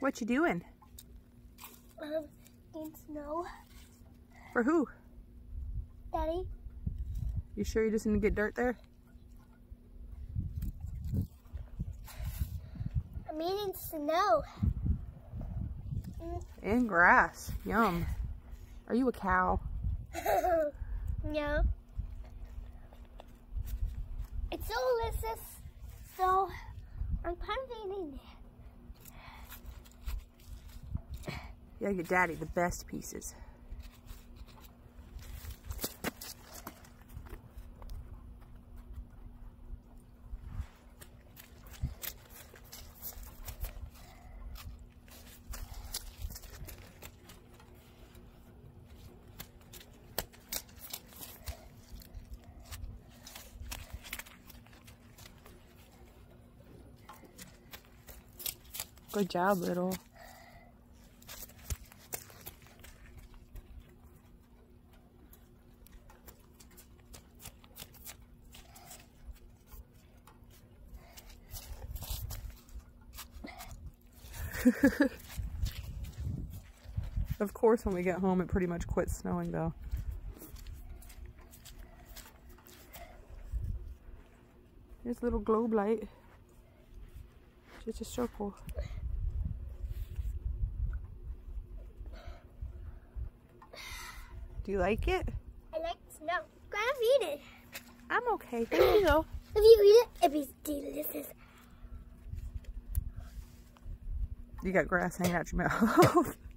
What you doing? Um, in snow. For who? Daddy? You sure you just didn't get dirt there? I'm eating snow. And grass. Yum. Are you a cow? no. It's so delicious. So, I'm kind of eating it. Yeah, get daddy the best pieces. Good job, little. of course, when we get home, it pretty much quits snowing, though. Here's a little globe light. Just a circle. Do you like it? I like snow. Grab eat it. I'm okay. There you go. If you eat it, it'll be You got grass hanging out your mouth.